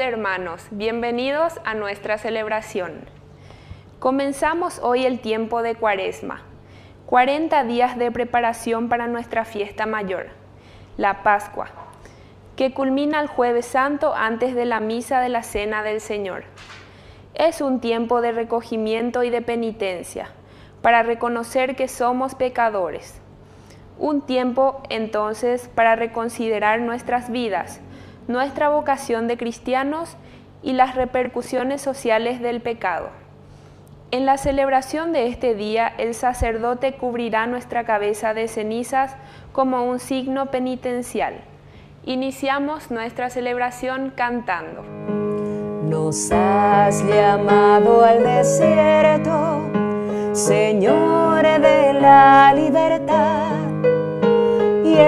Hermanos, bienvenidos a nuestra celebración. Comenzamos hoy el tiempo de Cuaresma, 40 días de preparación para nuestra fiesta mayor, la Pascua, que culmina el jueves santo antes de la misa de la Cena del Señor. Es un tiempo de recogimiento y de penitencia, para reconocer que somos pecadores. Un tiempo entonces para reconsiderar nuestras vidas, nuestra vocación de cristianos y las repercusiones sociales del pecado. En la celebración de este día, el sacerdote cubrirá nuestra cabeza de cenizas como un signo penitencial. Iniciamos nuestra celebración cantando. Nos has llamado al desierto, Señor de la libertad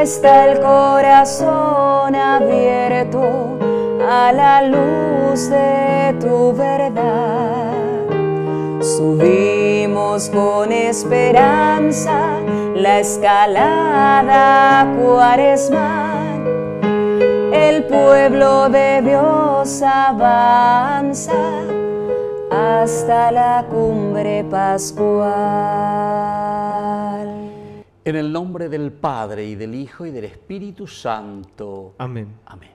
está el corazón abierto a la luz de tu verdad. Subimos con esperanza la escalada cuaresmal. El pueblo de Dios avanza hasta la cumbre pascual. En el nombre del Padre y del Hijo y del Espíritu Santo. Amén. Amén.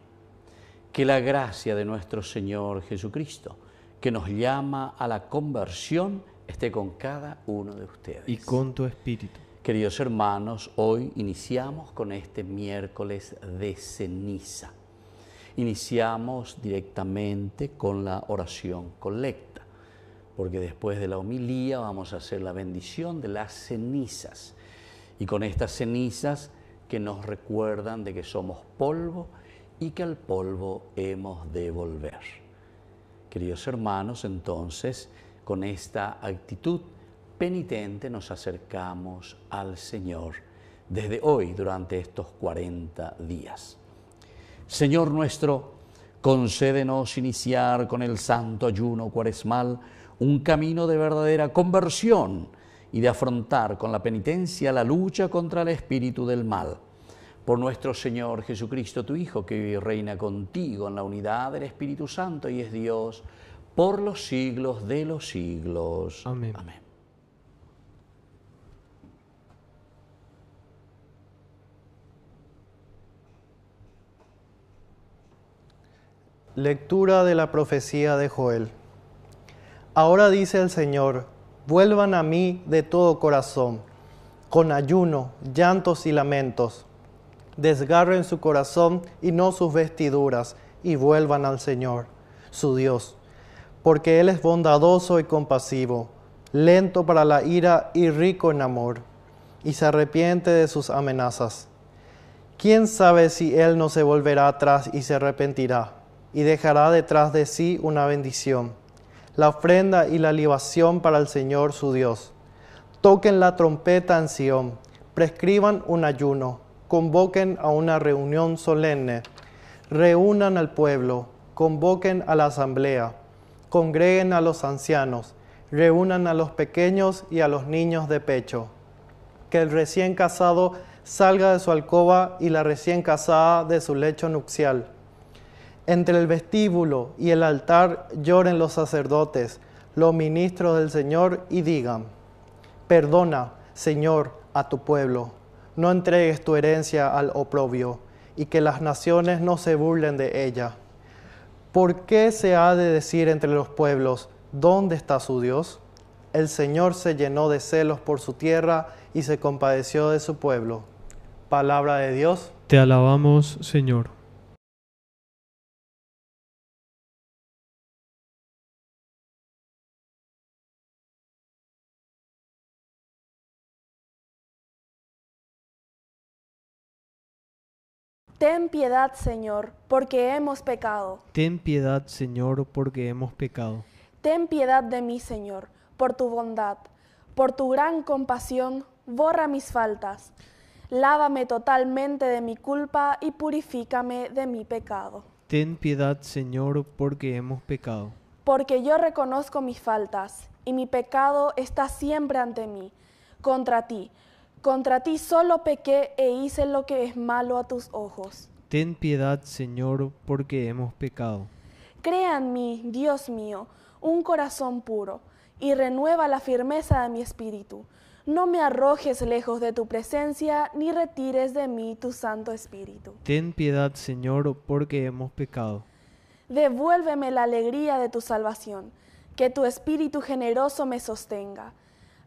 Que la gracia de nuestro Señor Jesucristo, que nos llama a la conversión, esté con cada uno de ustedes. Y con tu espíritu. Queridos hermanos, hoy iniciamos con este miércoles de ceniza. Iniciamos directamente con la oración colecta, porque después de la homilía vamos a hacer la bendición de las cenizas y con estas cenizas que nos recuerdan de que somos polvo y que al polvo hemos de volver. Queridos hermanos, entonces, con esta actitud penitente nos acercamos al Señor desde hoy durante estos 40 días. Señor nuestro, concédenos iniciar con el santo ayuno cuaresmal un camino de verdadera conversión y de afrontar con la penitencia la lucha contra el espíritu del mal. Por nuestro Señor Jesucristo, tu Hijo, que vive y reina contigo en la unidad del Espíritu Santo y es Dios por los siglos de los siglos. Amén. Amén. Lectura de la profecía de Joel. Ahora dice el Señor, vuelvan a mí de todo corazón, con ayuno, llantos y lamentos. Desgarren su corazón y no sus vestiduras, y vuelvan al Señor, su Dios, porque Él es bondadoso y compasivo, lento para la ira y rico en amor, y se arrepiente de sus amenazas. ¿Quién sabe si Él no se volverá atrás y se arrepentirá, y dejará detrás de sí una bendición? La ofrenda y la libación para el Señor su Dios. Toquen la trompeta en Sión, prescriban un ayuno, convoquen a una reunión solemne, reúnan al pueblo, convoquen a la asamblea, congreguen a los ancianos, reúnan a los pequeños y a los niños de pecho. Que el recién casado salga de su alcoba y la recién casada de su lecho nupcial entre el vestíbulo y el altar lloren los sacerdotes, los ministros del Señor, y digan, perdona, Señor, a tu pueblo, no entregues tu herencia al oprobio, y que las naciones no se burlen de ella. ¿Por qué se ha de decir entre los pueblos, ¿dónde está su Dios? El Señor se llenó de celos por su tierra y se compadeció de su pueblo. Palabra de Dios. Te alabamos, Señor. Ten piedad, Señor, porque hemos pecado. Ten piedad, Señor, porque hemos pecado. Ten piedad de mí, Señor, por tu bondad. Por tu gran compasión, borra mis faltas. Lávame totalmente de mi culpa y purifícame de mi pecado. Ten piedad, Señor, porque hemos pecado. Porque yo reconozco mis faltas y mi pecado está siempre ante mí. Contra ti, contra ti solo pequé e hice lo que es malo a tus ojos. Ten piedad, Señor, porque hemos pecado. Crea en mí, Dios mío, un corazón puro y renueva la firmeza de mi espíritu. No me arrojes lejos de tu presencia, ni retires de mí tu Santo Espíritu. Ten piedad, Señor, porque hemos pecado. Devuélveme la alegría de tu salvación, que tu Espíritu generoso me sostenga.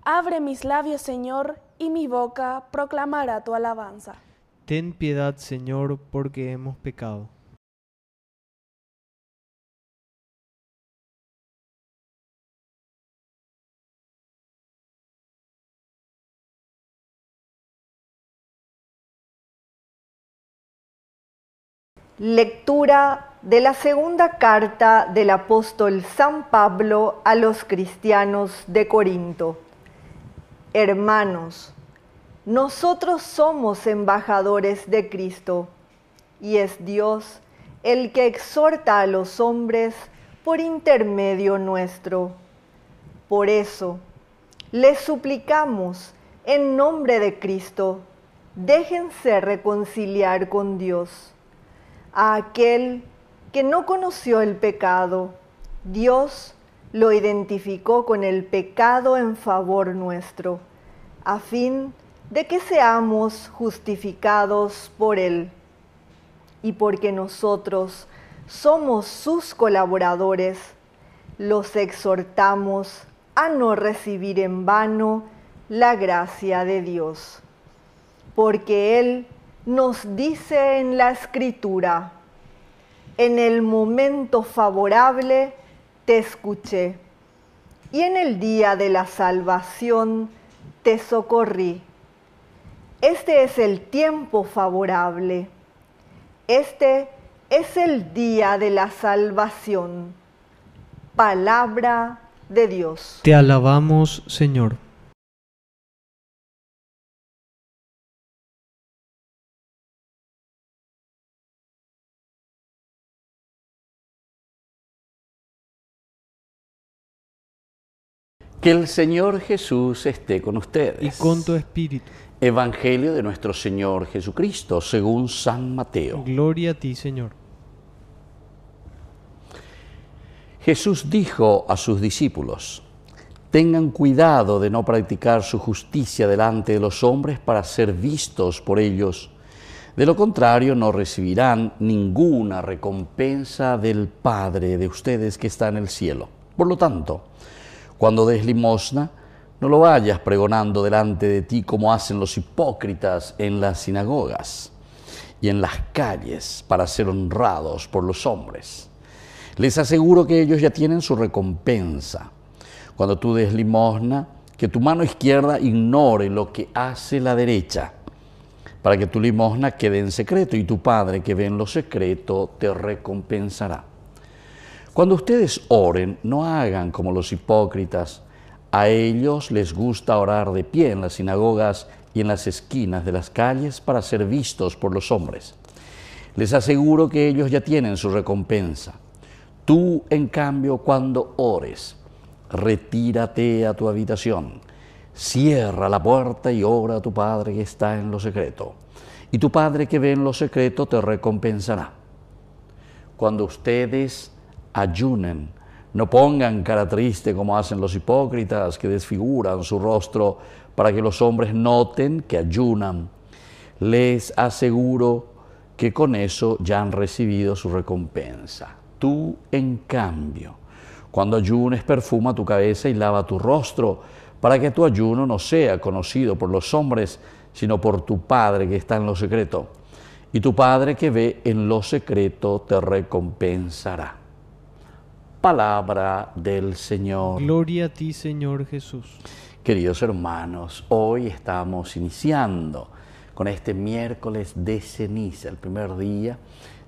Abre mis labios, Señor, y mi boca proclamará tu alabanza. Ten piedad, Señor, porque hemos pecado. Lectura de la segunda carta del apóstol San Pablo a los cristianos de Corinto. Hermanos, nosotros somos embajadores de Cristo y es Dios el que exhorta a los hombres por intermedio nuestro. Por eso, les suplicamos en nombre de Cristo, déjense reconciliar con Dios a aquel que no conoció el pecado, Dios lo identificó con el pecado en favor nuestro, a fin de que seamos justificados por él. Y porque nosotros somos sus colaboradores, los exhortamos a no recibir en vano la gracia de Dios. Porque Él nos dice en la escritura, en el momento favorable te escuché y en el día de la salvación te socorrí. Este es el tiempo favorable. Este es el día de la salvación. Palabra de Dios. Te alabamos, Señor. Que el Señor Jesús esté con ustedes. Y con tu espíritu. Evangelio de nuestro Señor Jesucristo, según San Mateo. Gloria a ti, Señor. Jesús dijo a sus discípulos, tengan cuidado de no practicar su justicia delante de los hombres para ser vistos por ellos. De lo contrario, no recibirán ninguna recompensa del Padre de ustedes que está en el cielo. Por lo tanto, cuando des limosna, no lo vayas pregonando delante de ti como hacen los hipócritas en las sinagogas y en las calles para ser honrados por los hombres. Les aseguro que ellos ya tienen su recompensa. Cuando tú des limosna, que tu mano izquierda ignore lo que hace la derecha, para que tu limosna quede en secreto y tu Padre que ve en lo secreto te recompensará. Cuando ustedes oren, no hagan como los hipócritas. A ellos les gusta orar de pie en las sinagogas y en las esquinas de las calles para ser vistos por los hombres. Les aseguro que ellos ya tienen su recompensa. Tú, en cambio, cuando ores, retírate a tu habitación, cierra la puerta y ora a tu Padre que está en lo secreto. Y tu Padre que ve en lo secreto te recompensará. Cuando ustedes ayunen, no pongan cara triste como hacen los hipócritas que desfiguran su rostro para que los hombres noten que ayunan. Les aseguro que con eso ya han recibido su recompensa. Tú, en cambio, cuando ayunes, perfuma tu cabeza y lava tu rostro, para que tu ayuno no sea conocido por los hombres, sino por tu Padre que está en lo secreto. Y tu Padre que ve en lo secreto te recompensará. Palabra del Señor. Gloria a ti, Señor Jesús. Queridos hermanos, hoy estamos iniciando con este miércoles de ceniza, el primer día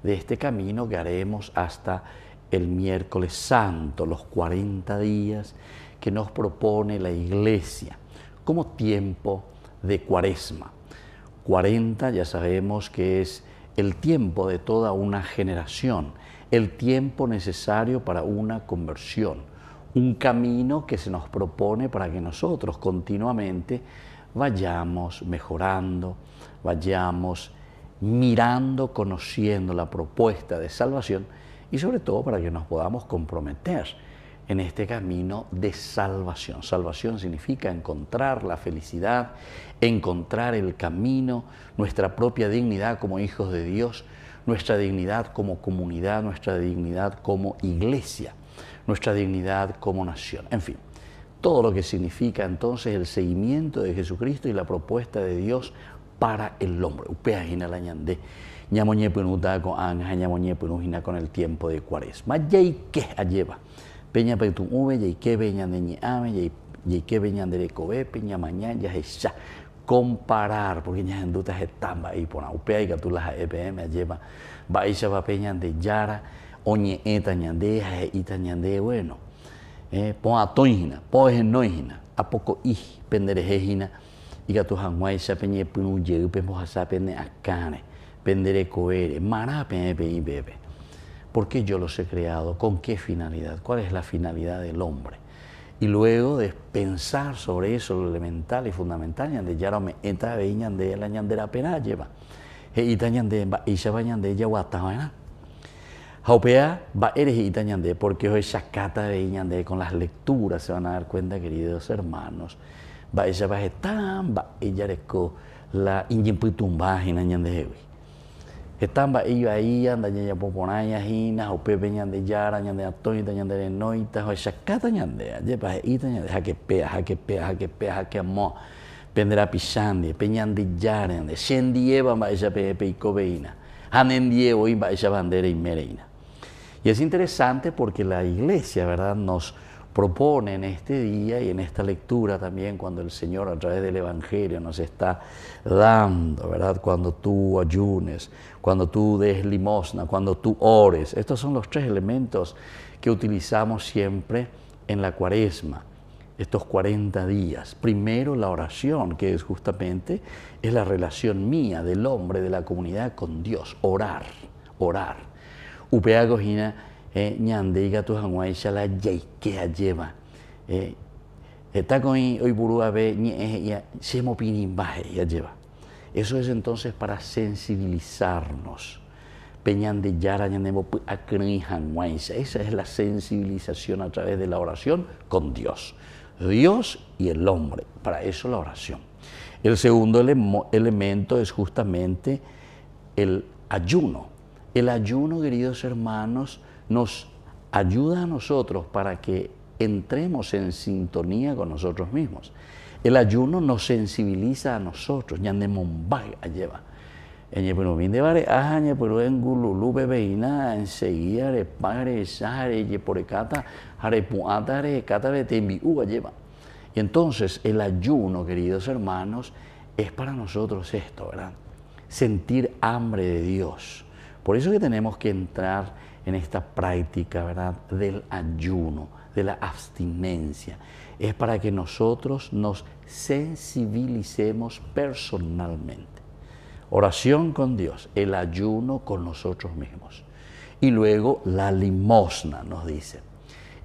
de este camino que haremos hasta el miércoles santo, los 40 días que nos propone la iglesia como tiempo de cuaresma. 40 ya sabemos que es el tiempo de toda una generación, el tiempo necesario para una conversión, un camino que se nos propone para que nosotros continuamente vayamos mejorando, vayamos mirando, conociendo la propuesta de salvación y sobre todo para que nos podamos comprometer en este camino de salvación. Salvación significa encontrar la felicidad, encontrar el camino, nuestra propia dignidad como hijos de Dios, nuestra dignidad como comunidad, nuestra dignidad como iglesia, nuestra dignidad como nación. En fin, todo lo que significa entonces el seguimiento de Jesucristo y la propuesta de Dios para el hombre. con el tiempo de cuaresma. lleva peña comparar porque en dudas están ahí por upea y que tú las EPM lleva y va peña de yara oñe eta ñande ja ita ñande bueno eh pon a toina pon es noina a poco i pendere hejina y que tu hanguai se peñe punu ye pe mo sa pene akane pendere coere mara pe pe bebe ¿Por qué yo los he creado? ¿Con qué finalidad? ¿Cuál es la finalidad del hombre? Y luego de pensar sobre eso, lo elemental y fundamental, ñande yarome eta ve ñande la ñandera pena lleva. He ita ñande ba isha ba ñande ya guata Haupea va eres ita ñande porque hoy shakata de ñande con las lecturas se van a dar cuenta, queridos hermanos. Va ella va tan va ella la injimputumba ñande Estamba ellos ahí, anda ya poponaya, hina, o pepe ñande yara, ñande atoita, ñande noita, o shakata ñande, yepa ita ñande, jaque pea, jaque pea, jaque pea, jaque amo, pendera pisande, peñande yara, ñande, shendieva ma esa pepe y cobeina, hanendievo y esa bandera y mereina. Y es interesante porque la iglesia, ¿verdad?, nos propone en este día y en esta lectura también cuando el Señor a través del Evangelio nos está dando, ¿verdad? Cuando tú ayunes, cuando tú des limosna, cuando tú ores. Estos son los tres elementos que utilizamos siempre en la cuaresma, estos 40 días. Primero la oración, que es justamente es la relación mía del hombre, de la comunidad con Dios, orar, orar. Upea eh, ñandeiga tu hanguai shala yeikea lleva. Eh, está con hoy burúa ve ya se baje ya lleva. Eso es entonces para sensibilizarnos. Peñan de yara ñandemo esa es la sensibilización a través de la oración con Dios. Dios y el hombre para eso la oración. El segundo elemento es justamente el ayuno. El ayuno queridos hermanos nos ayuda a nosotros para que entremos en sintonía con nosotros mismos. El ayuno nos sensibiliza a nosotros, pero en. Y entonces el ayuno, queridos hermanos, es para nosotros esto, ¿verdad? Sentir hambre de Dios. Por eso que tenemos que entrar en esta práctica ¿verdad? del ayuno, de la abstinencia. Es para que nosotros nos sensibilicemos personalmente. Oración con Dios, el ayuno con nosotros mismos. Y luego la limosna, nos dice.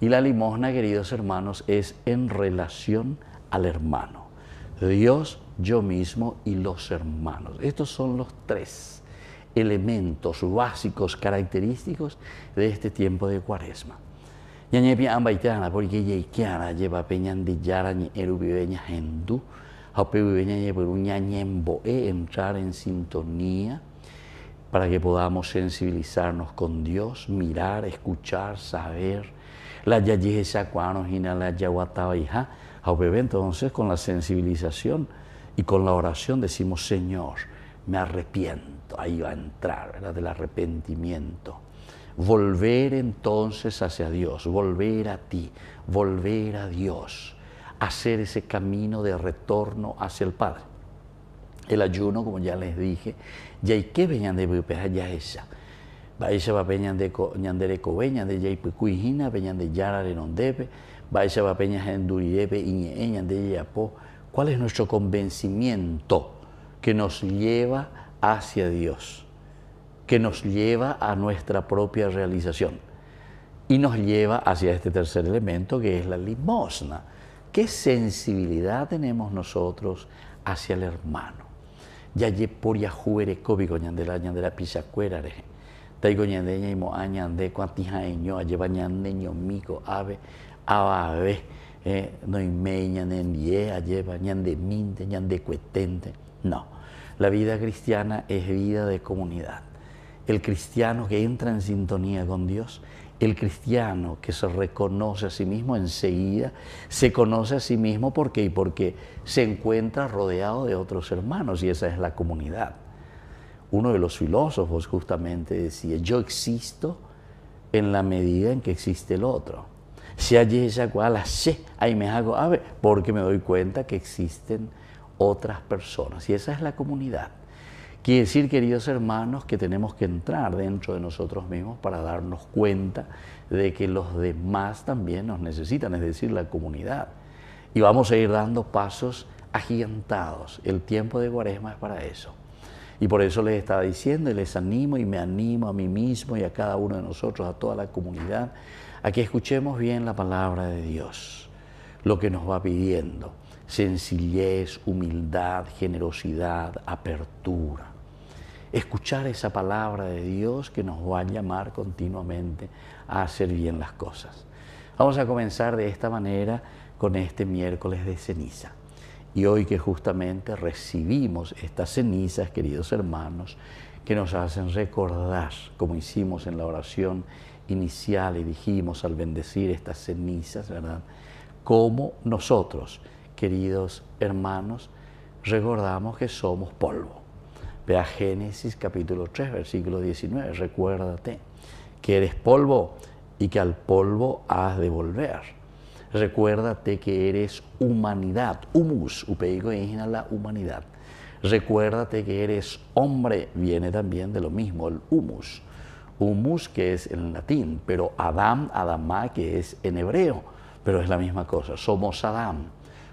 Y la limosna, queridos hermanos, es en relación al hermano. Dios, yo mismo y los hermanos. Estos son los tres elementos básicos, característicos de este tiempo de cuaresma. Ñañepi ambaitana porque yeikiara lleva peñan de yara ni erubibeña hendu, haupebibeña ñeperuña ñemboe entrar en sintonía para que podamos sensibilizarnos con Dios, mirar, escuchar, saber. La yayeje sacuanos y la yaguatabaija, entonces con la sensibilización y con la oración decimos Señor, me arrepiento, ahí va a entrar, ¿verdad? Del arrepentimiento. Volver entonces hacia Dios, volver a ti, volver a Dios, hacer ese camino de retorno hacia el Padre. El ayuno, como ya les dije, ya hay que veñan de ya esa. Baisha va peñan de ñandere coveñan de ya cuijina, peñan de yara renondepe, Baisha va peñan en duridepe, iñeñan de yapo. ¿Cuál es nuestro convencimiento que nos lleva hacia Dios? Que nos lleva a nuestra propia realización y nos lleva hacia este tercer elemento que es la limosna. ¿Qué sensibilidad tenemos nosotros hacia el hermano? Ya ye por ya juere kobi de la ñandela pisacuera re. Tai goñande ña imo añande cuantija eño lleva ñande mico ave ave eh, no nie lleva ñande minte ñande cuetente. No, la vida cristiana es vida de comunidad. El cristiano que entra en sintonía con Dios el cristiano que se reconoce a sí mismo enseguida se conoce a sí mismo porque y porque se encuentra rodeado de otros hermanos y esa es la comunidad. Uno de los filósofos justamente decía, yo existo en la medida en que existe el otro. Si hay esa cual ahí me hago ave, porque me doy cuenta que existen otras personas y esa es la comunidad. Quiere decir, queridos hermanos, que tenemos que entrar dentro de nosotros mismos para darnos cuenta de que los demás también nos necesitan, es decir, la comunidad. Y vamos a ir dando pasos agigantados. El tiempo de cuaresma es para eso. Y por eso les estaba diciendo y les animo y me animo a mí mismo y a cada uno de nosotros, a toda la comunidad, a que escuchemos bien la palabra de Dios, lo que nos va pidiendo. Sencillez, humildad, generosidad, apertura escuchar esa palabra de Dios que nos va a llamar continuamente a hacer bien las cosas. Vamos a comenzar de esta manera con este miércoles de ceniza. Y hoy que justamente recibimos estas cenizas, queridos hermanos, que nos hacen recordar, como hicimos en la oración inicial y dijimos al bendecir estas cenizas, ¿verdad? Cómo nosotros, queridos hermanos, recordamos que somos polvo Ve a Génesis capítulo 3, versículo 19. Recuérdate que eres polvo y que al polvo has de volver. Recuérdate que eres humanidad, humus, upeigo la humanidad. Recuérdate que eres hombre, viene también de lo mismo, el humus. Humus que es en latín, pero Adam, Adamá que es en hebreo, pero es la misma cosa. Somos Adam,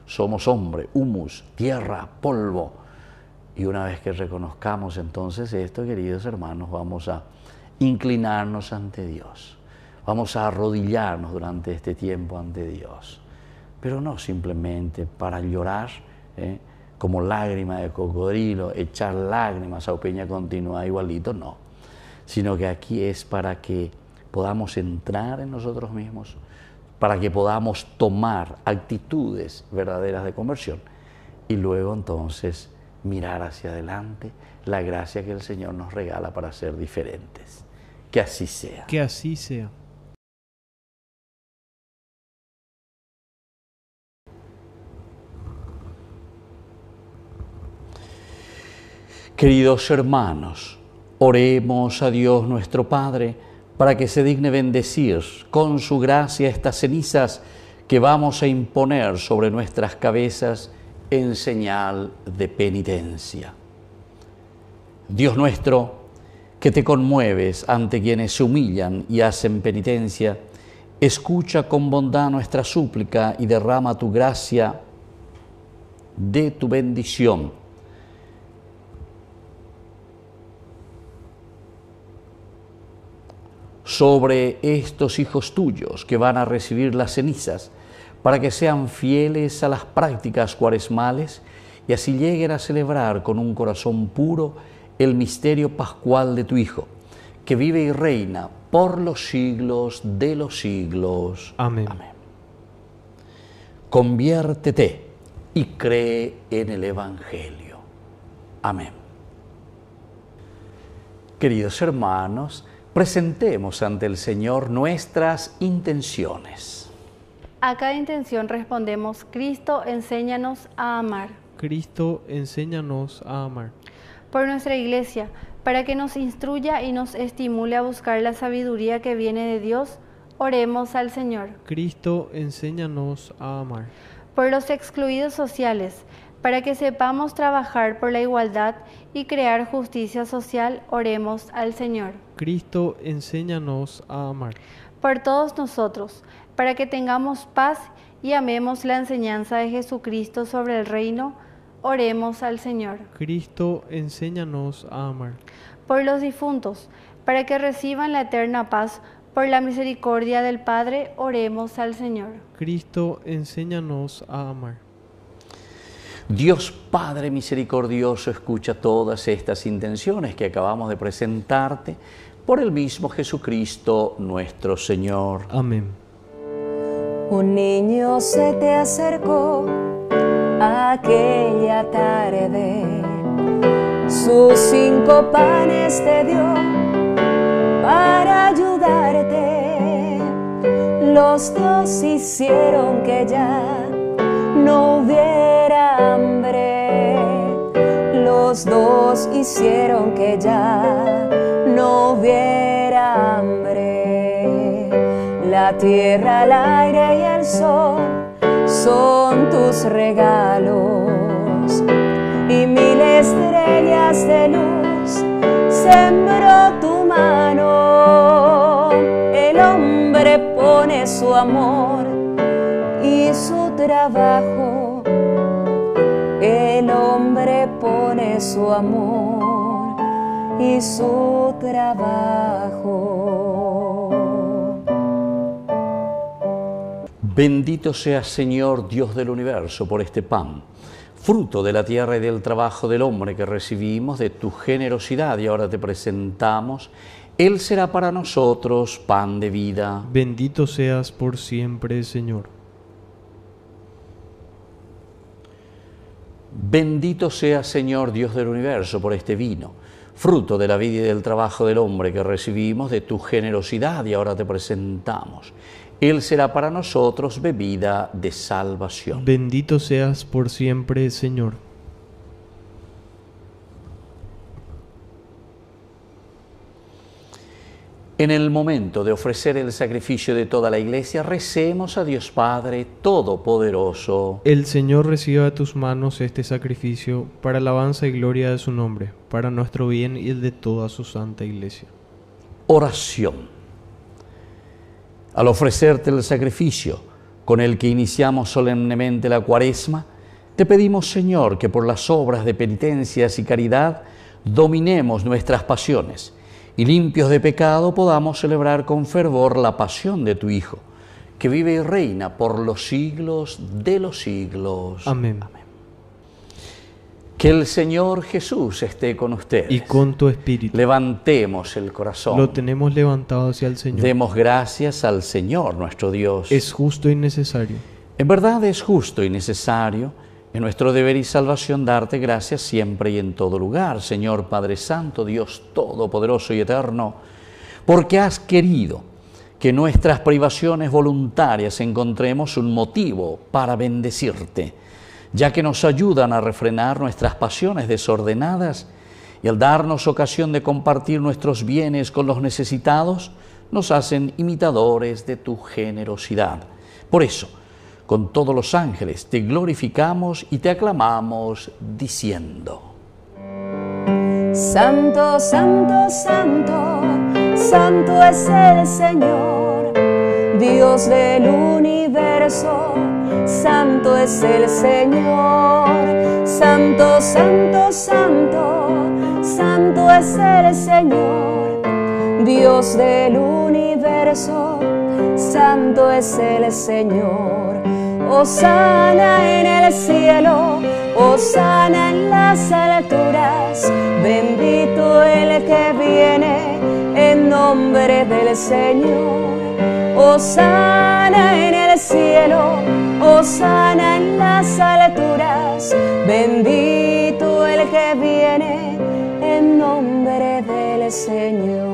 somos hombre, humus, tierra, polvo y una vez que reconozcamos entonces esto, queridos hermanos, vamos a inclinarnos ante Dios. Vamos a arrodillarnos durante este tiempo ante Dios. Pero no simplemente para llorar ¿eh? como lágrima de cocodrilo, echar lágrimas a peña continua igualito, no. Sino que aquí es para que podamos entrar en nosotros mismos, para que podamos tomar actitudes verdaderas de conversión y luego entonces mirar hacia adelante la gracia que el Señor nos regala para ser diferentes. Que así sea. Que así sea. Queridos hermanos, oremos a Dios nuestro Padre para que se digne bendecir con su gracia estas cenizas que vamos a imponer sobre nuestras cabezas en señal de penitencia. Dios nuestro, que te conmueves ante quienes se humillan y hacen penitencia, escucha con bondad nuestra súplica y derrama tu gracia de tu bendición. Sobre estos hijos tuyos que van a recibir las cenizas para que sean fieles a las prácticas cuaresmales y así lleguen a celebrar con un corazón puro el misterio pascual de tu Hijo, que vive y reina por los siglos de los siglos. Amén. Conviértete y cree en el Evangelio. Amén. Queridos hermanos, presentemos ante el Señor nuestras intenciones. A cada intención respondemos, Cristo, enséñanos a amar. Cristo, enséñanos a amar. Por nuestra iglesia, para que nos instruya y nos estimule a buscar la sabiduría que viene de Dios, oremos al Señor. Cristo, enséñanos a amar. Por los excluidos sociales, Para que sepamos trabajar por la igualdad y crear justicia social, oremos al Señor. Cristo, enséñanos a amar. Por todos nosotros, para que tengamos paz y amemos la enseñanza de Jesucristo sobre el reino, oremos al Señor. Cristo, enséñanos a amar. Por los difuntos, para que reciban la eterna paz, por la misericordia del Padre, oremos al Señor. Cristo, enséñanos a amar. Dios Padre misericordioso, escucha todas estas intenciones que acabamos de presentarte por el mismo Jesucristo nuestro Señor. Amén. Un niño se te acercó aquella tarde, sus cinco panes te dio para ayudarte. Los dos hicieron que ya no hubiera. Los dos hicieron que ya no hubiera hambre. La tierra, el aire y el sol son tus regalos y mil estrellas de luz sembró tu mano. El hombre pone su amor y su trabajo. El hombre pone su amor y su trabajo. Bendito seas Señor Dios del universo por este pan, fruto de la tierra y del trabajo del hombre que recibimos de tu generosidad y ahora te presentamos. Él será para nosotros pan de vida. Bendito seas por siempre, Señor. Bendito sea Señor Dios del universo por este vino, fruto de la vida y del trabajo del hombre que recibimos de tu generosidad y ahora te presentamos. Él será para nosotros bebida de salvación. Bendito seas por siempre, Señor. En el momento de ofrecer el sacrificio de toda la iglesia, recemos a Dios Padre Todopoderoso. El Señor reciba de tus manos este sacrificio para alabanza y gloria de su nombre, para nuestro bien y el de toda su santa iglesia. Oración. Al ofrecerte el sacrificio con el que iniciamos solemnemente la cuaresma, te pedimos, Señor, que por las obras de penitencias y caridad dominemos nuestras pasiones y limpios de pecado podamos celebrar con fervor la pasión de tu Hijo, que vive y reina por los siglos de los siglos. Amén. Que el Señor Jesús esté con ustedes. Y con tu espíritu. Levantemos el corazón. Lo tenemos levantado hacia el Señor. Demos gracias al Señor nuestro Dios. Es justo y necesario. En verdad es justo y necesario en nuestro deber y salvación darte gracias siempre y en todo lugar, Señor Padre Santo, Dios Todopoderoso y Eterno, porque has querido que nuestras privaciones voluntarias encontremos un motivo para bendecirte, ya que nos ayudan a refrenar nuestras pasiones desordenadas y al darnos ocasión de compartir nuestros bienes con los necesitados, nos hacen imitadores de tu generosidad. Por eso, con todos los ángeles te glorificamos y te aclamamos diciendo. Santo, santo, santo, santo es el Señor, Dios del universo, santo es el Señor, santo, santo, santo, santo es el Señor, Dios del universo, santo es el Señor. Osana en el cielo, Osana en las alturas, bendito el que viene en nombre del Señor. Osana en el cielo, Osana en las alturas, bendito el que viene en nombre del Señor.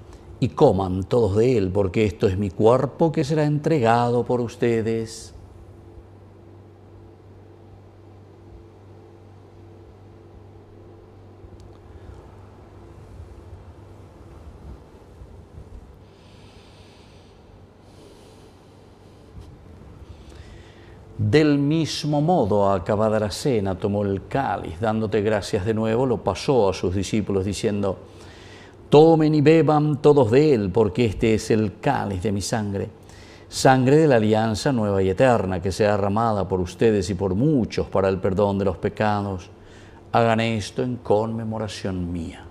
y coman todos de él, porque esto es mi cuerpo que será entregado por ustedes. Del mismo modo, acabada la cena, tomó el cáliz, dándote gracias de nuevo, lo pasó a sus discípulos, diciendo, Tomen y beban todos de él, porque este es el cáliz de mi sangre, sangre de la alianza nueva y eterna, que sea derramada por ustedes y por muchos para el perdón de los pecados. Hagan esto en conmemoración mía.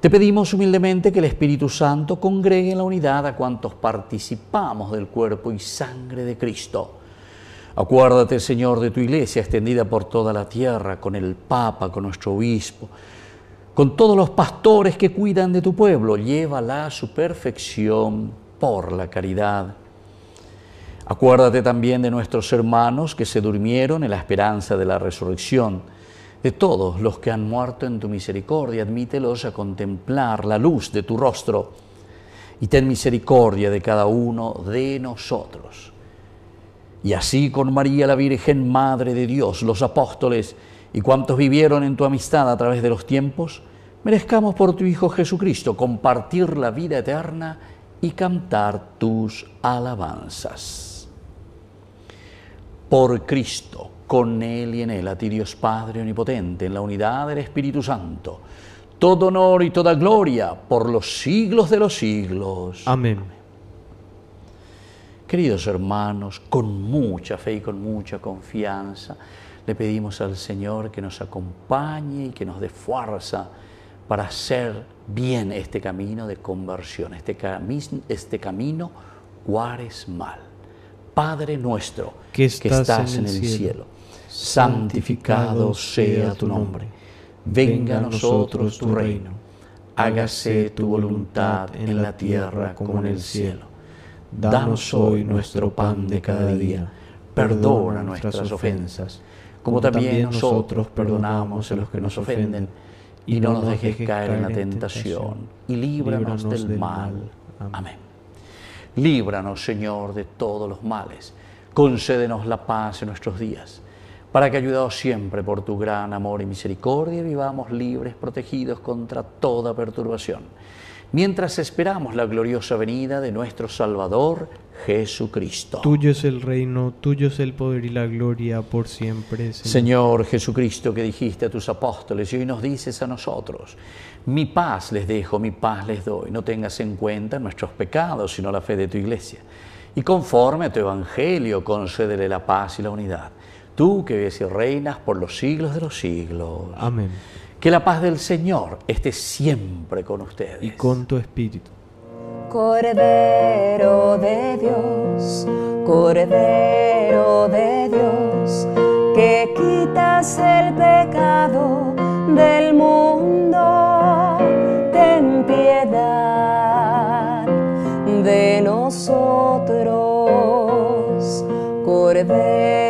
Te pedimos humildemente que el Espíritu Santo congregue en la unidad a cuantos participamos del cuerpo y sangre de Cristo. Acuérdate, Señor, de tu iglesia extendida por toda la tierra, con el Papa, con nuestro obispo, con todos los pastores que cuidan de tu pueblo. Llévala a su perfección por la caridad. Acuérdate también de nuestros hermanos que se durmieron en la esperanza de la resurrección de todos los que han muerto en tu misericordia, admítelos a contemplar la luz de tu rostro y ten misericordia de cada uno de nosotros. Y así con María la Virgen, Madre de Dios, los apóstoles y cuantos vivieron en tu amistad a través de los tiempos, merezcamos por tu Hijo Jesucristo compartir la vida eterna y cantar tus alabanzas. Por Cristo con Él y en Él, a ti Dios Padre Omnipotente, en la unidad del Espíritu Santo, todo honor y toda gloria por los siglos de los siglos. Amén. Queridos hermanos, con mucha fe y con mucha confianza, le pedimos al Señor que nos acompañe y que nos dé fuerza para hacer bien este camino de conversión, este, este camino cuaresmal. Padre nuestro que estás, en, el cielo santificado sea tu nombre. Venga a nosotros tu reino. Hágase tu voluntad en la tierra como en el cielo. Danos hoy nuestro pan de cada día. Perdona nuestras ofensas, como también nosotros perdonamos a los que nos ofenden. Y no nos dejes caer en la tentación, y líbranos del mal. Amén. Líbranos, Señor, de todos los males. Concédenos la paz en nuestros días para que, ayudados siempre por tu gran amor y misericordia, vivamos libres, protegidos contra toda perturbación, mientras esperamos la gloriosa venida de nuestro Salvador Jesucristo. Tuyo es el reino, tuyo es el poder y la gloria por siempre. Señor. Señor Jesucristo, que dijiste a tus apóstoles y hoy nos dices a nosotros, mi paz les dejo, mi paz les doy. No tengas en cuenta nuestros pecados, sino la fe de tu iglesia. Y conforme a tu evangelio, concédele la paz y la unidad tú que vives y reinas por los siglos de los siglos. Amén. Que la paz del Señor esté siempre con ustedes. Y con tu espíritu. Cordero de Dios, Cordero de Dios, que quitas el pecado del mundo, ten piedad de nosotros, Cordero de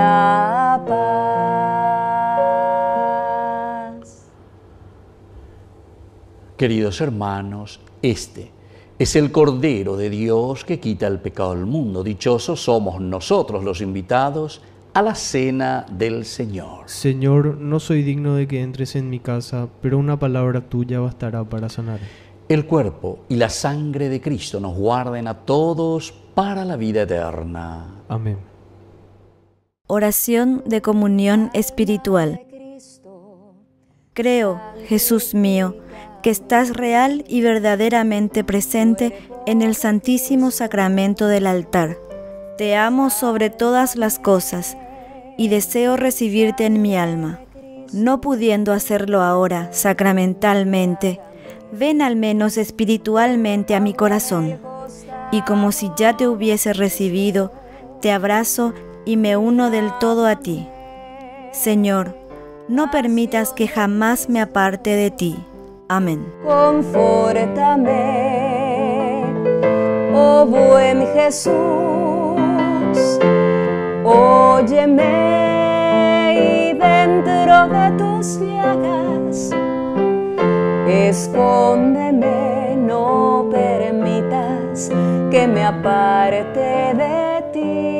la paz. Queridos hermanos, este es el Cordero de Dios que quita el pecado del mundo. Dichosos somos nosotros los invitados a la cena del Señor. Señor, no soy digno de que entres en mi casa, pero una palabra tuya bastará para sanar. El cuerpo y la sangre de Cristo nos guarden a todos para la vida eterna. Amén. Oración de comunión espiritual. Creo, Jesús mío, que estás real y verdaderamente presente en el Santísimo Sacramento del altar. Te amo sobre todas las cosas y deseo recibirte en mi alma. No pudiendo hacerlo ahora sacramentalmente, ven al menos espiritualmente a mi corazón. Y como si ya te hubiese recibido, te abrazo y me uno del todo a ti. Señor, no permitas que jamás me aparte de ti. Amén. Confórtame, oh buen Jesús, óyeme y dentro de tus llagas, escóndeme, no permitas que me aparte de ti,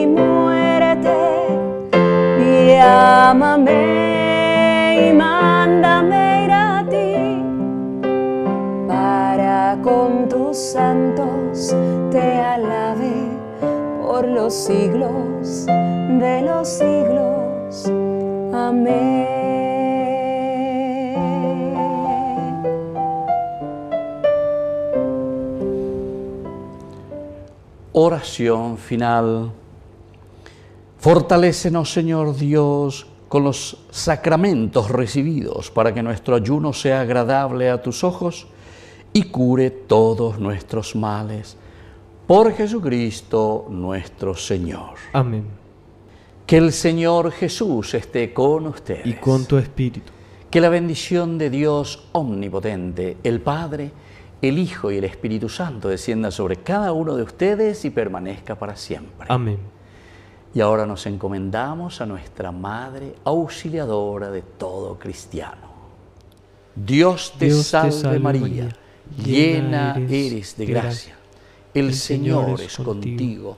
mi muerte. Llámame y mándame ir a ti para con tus santos te alabe por los siglos de los siglos. Amén. Oración final. Fortalécenos, Señor Dios, con los sacramentos recibidos para que nuestro ayuno sea agradable a tus ojos y cure todos nuestros males. Por Jesucristo nuestro Señor. Amén. Que el Señor Jesús esté con ustedes. Y con tu espíritu. Que la bendición de Dios omnipotente, el Padre, el Hijo y el Espíritu Santo descienda sobre cada uno de ustedes y permanezca para siempre. Amén. Y ahora nos encomendamos a nuestra Madre auxiliadora de todo cristiano. Dios te, Dios te salve, María, María, llena llena eres de gracia. El El Señor Señor es contigo.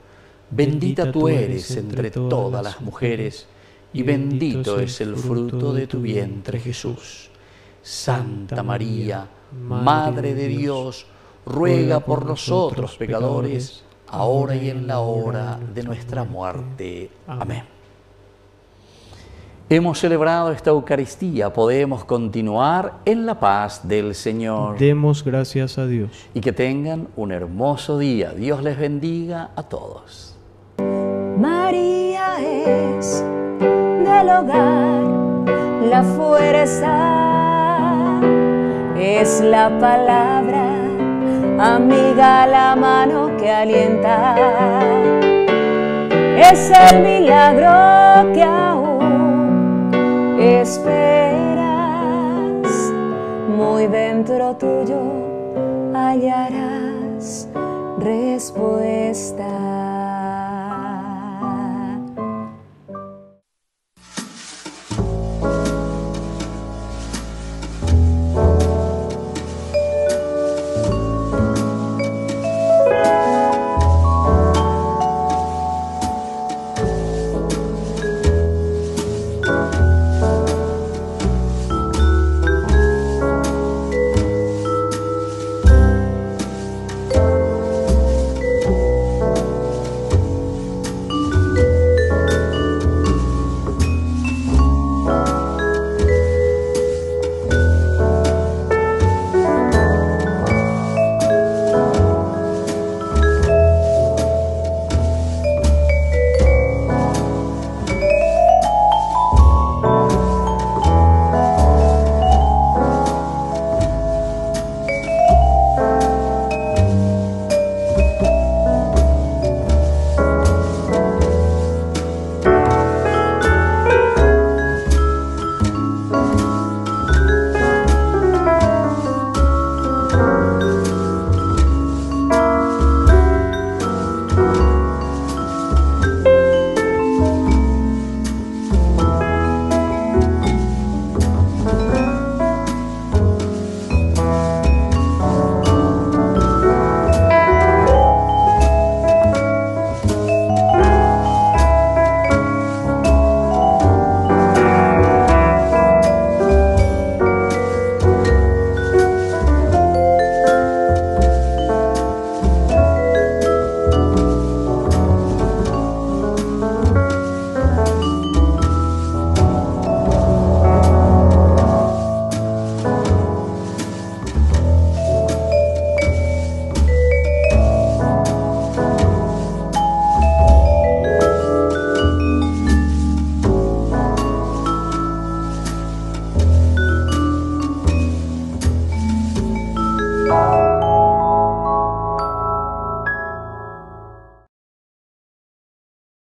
Bendita tú eres entre todas las mujeres y bendito es el fruto de tu vientre Jesús. Santa María, Madre de Dios, ruega por nosotros pecadores, ahora y en la hora de nuestra muerte. Amén. Hemos celebrado esta Eucaristía, podemos continuar en la paz del Señor. Demos gracias a Dios. Y que tengan un hermoso día. Dios les bendiga a todos. María es del hogar la fuerza, es la palabra, amiga la mano que alienta, es el milagro que aún esperas, muy dentro tuyo hallarás respuesta.